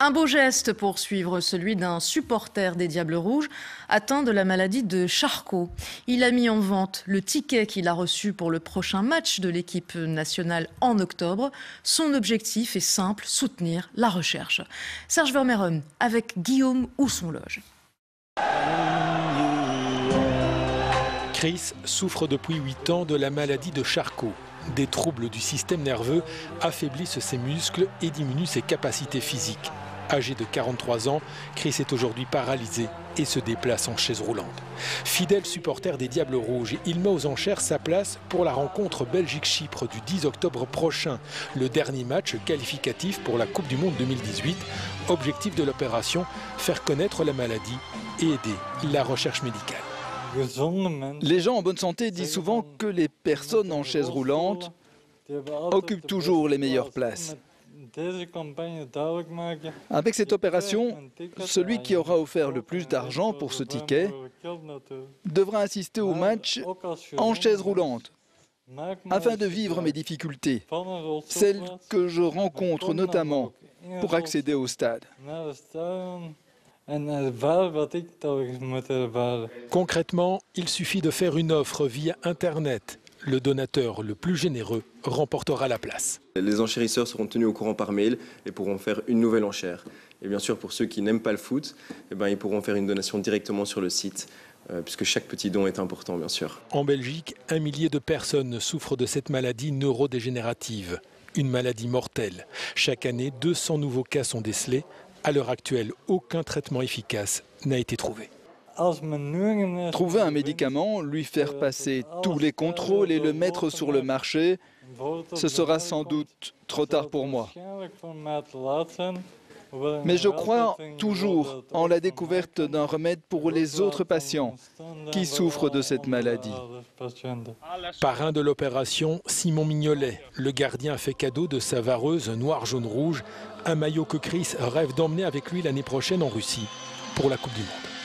Un beau geste pour suivre celui d'un supporter des Diables Rouges atteint de la maladie de Charcot. Il a mis en vente le ticket qu'il a reçu pour le prochain match de l'équipe nationale en octobre. Son objectif est simple, soutenir la recherche. Serge Vermeeren avec Guillaume Housson-Loge. Chris souffre depuis 8 ans de la maladie de Charcot. Des troubles du système nerveux affaiblissent ses muscles et diminuent ses capacités physiques. Âgé de 43 ans, Chris est aujourd'hui paralysé et se déplace en chaise roulante. Fidèle supporter des Diables Rouges, il met aux enchères sa place pour la rencontre Belgique-Chypre du 10 octobre prochain, le dernier match qualificatif pour la Coupe du Monde 2018. Objectif de l'opération, faire connaître la maladie et aider la recherche médicale. Les gens en bonne santé disent souvent que les personnes en chaise roulante occupent toujours les meilleures places. Avec cette opération, celui qui aura offert le plus d'argent pour ce ticket devra assister au match en chaise roulante afin de vivre mes difficultés, celles que je rencontre notamment pour accéder au stade. Concrètement, il suffit de faire une offre via Internet le donateur le plus généreux remportera la place. Les enchérisseurs seront tenus au courant par mail et pourront faire une nouvelle enchère. Et bien sûr, pour ceux qui n'aiment pas le foot, eh ben, ils pourront faire une donation directement sur le site, euh, puisque chaque petit don est important, bien sûr. En Belgique, un millier de personnes souffrent de cette maladie neurodégénérative, une maladie mortelle. Chaque année, 200 nouveaux cas sont décelés. À l'heure actuelle, aucun traitement efficace n'a été trouvé. Trouver un médicament, lui faire passer tous les contrôles et le mettre sur le marché, ce sera sans doute trop tard pour moi. Mais je crois toujours en la découverte d'un remède pour les autres patients qui souffrent de cette maladie. Parrain de l'opération, Simon Mignolet, le gardien a fait cadeau de sa vareuse noir-jaune-rouge, un maillot que Chris rêve d'emmener avec lui l'année prochaine en Russie pour la Coupe du Monde.